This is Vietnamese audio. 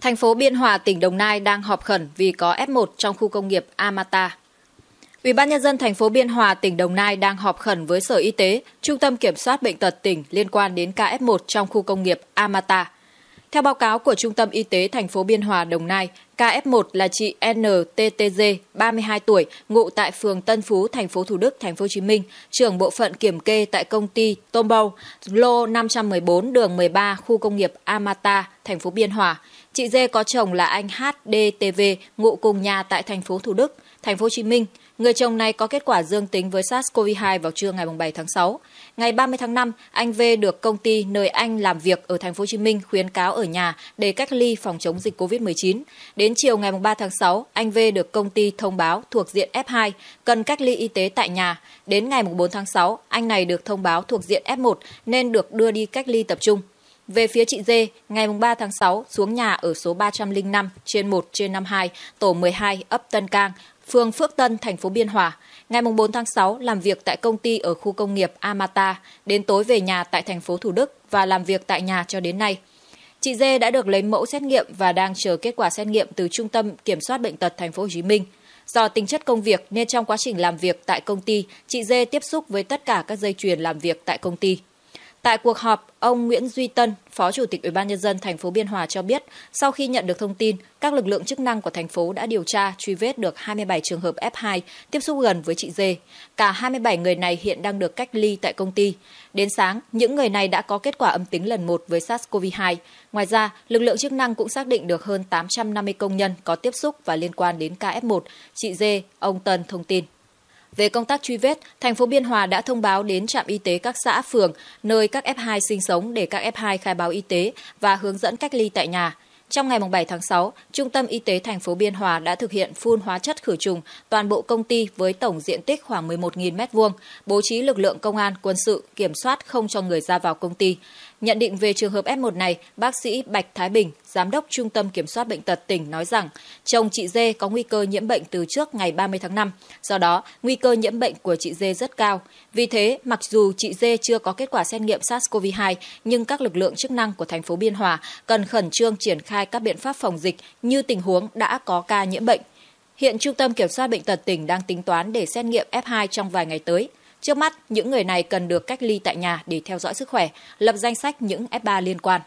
Thành phố Biên Hòa, tỉnh Đồng Nai đang họp khẩn vì có F1 trong khu công nghiệp Amata. Ủy ban nhân dân thành phố Biên Hòa, tỉnh Đồng Nai đang họp khẩn với Sở Y tế, Trung tâm Kiểm soát bệnh tật tỉnh liên quan đến ca F1 trong khu công nghiệp Amata. Theo báo cáo của Trung tâm Y tế thành phố Biên Hòa, Đồng Nai, ca F1 là chị NTTG, 32 tuổi, ngụ tại phường Tân Phú, thành phố Thủ Đức, thành phố Hồ Chí Minh, trưởng bộ phận kiểm kê tại công ty Tombow, lô 514 đường 13, khu công nghiệp Amata, thành phố Biên Hòa. Chị Dê có chồng là anh HDTV, ngụ cùng nhà tại thành phố Thủ Đức, thành phố Hồ Chí Minh. Người chồng này có kết quả dương tính với SARS-CoV-2 vào trưa ngày 7 tháng 6. Ngày 30 tháng 5, anh V được công ty nơi anh làm việc ở thành phố Hồ Chí Minh khuyến cáo ở nhà để cách ly phòng chống dịch COVID-19. Đến chiều ngày 3 tháng 6, anh V được công ty thông báo thuộc diện F2 cần cách ly y tế tại nhà. Đến ngày 4 tháng 6, anh này được thông báo thuộc diện F1 nên được đưa đi cách ly tập trung. Về phía chị Dê, ngày 3 tháng 6 xuống nhà ở số 305 trên 1 trên 52, tổ 12 ấp Tân Cang, phường Phước Tân, thành phố Biên Hòa. Ngày 4 tháng 6 làm việc tại công ty ở khu công nghiệp Amata, đến tối về nhà tại thành phố Thủ Đức và làm việc tại nhà cho đến nay. Chị Dê đã được lấy mẫu xét nghiệm và đang chờ kết quả xét nghiệm từ Trung tâm Kiểm soát bệnh tật thành phố Hồ Chí Minh. Do tính chất công việc nên trong quá trình làm việc tại công ty, chị Dê tiếp xúc với tất cả các dây chuyền làm việc tại công ty. Tại cuộc họp, ông Nguyễn Duy Tân, Phó Chủ tịch Ủy ban nhân dân thành phố Biên Hòa cho biết, sau khi nhận được thông tin, các lực lượng chức năng của thành phố đã điều tra truy vết được 27 trường hợp F2 tiếp xúc gần với chị Dê. Cả 27 người này hiện đang được cách ly tại công ty. Đến sáng, những người này đã có kết quả âm tính lần 1 với SARS-CoV-2. Ngoài ra, lực lượng chức năng cũng xác định được hơn 850 công nhân có tiếp xúc và liên quan đến ca F1. Chị Dê, ông Tân thông tin. Về công tác truy vết, thành phố Biên Hòa đã thông báo đến trạm y tế các xã phường nơi các F2 sinh sống để các F2 khai báo y tế và hướng dẫn cách ly tại nhà. Trong ngày 7 tháng 6, Trung tâm Y tế thành phố Biên Hòa đã thực hiện phun hóa chất khử trùng toàn bộ công ty với tổng diện tích khoảng 11.000 m2, bố trí lực lượng công an, quân sự kiểm soát không cho người ra vào công ty. Nhận định về trường hợp F1 này, bác sĩ Bạch Thái Bình, Giám đốc Trung tâm Kiểm soát Bệnh tật tỉnh nói rằng chồng chị Dê có nguy cơ nhiễm bệnh từ trước ngày 30 tháng 5. Do đó, nguy cơ nhiễm bệnh của chị Dê rất cao. Vì thế, mặc dù chị Dê chưa có kết quả xét nghiệm SARS-CoV-2, nhưng các lực lượng chức năng của thành phố Biên Hòa cần khẩn trương triển khai các biện pháp phòng dịch như tình huống đã có ca nhiễm bệnh. Hiện Trung tâm Kiểm soát Bệnh tật tỉnh đang tính toán để xét nghiệm F2 trong vài ngày tới. Trước mắt, những người này cần được cách ly tại nhà để theo dõi sức khỏe, lập danh sách những F3 liên quan.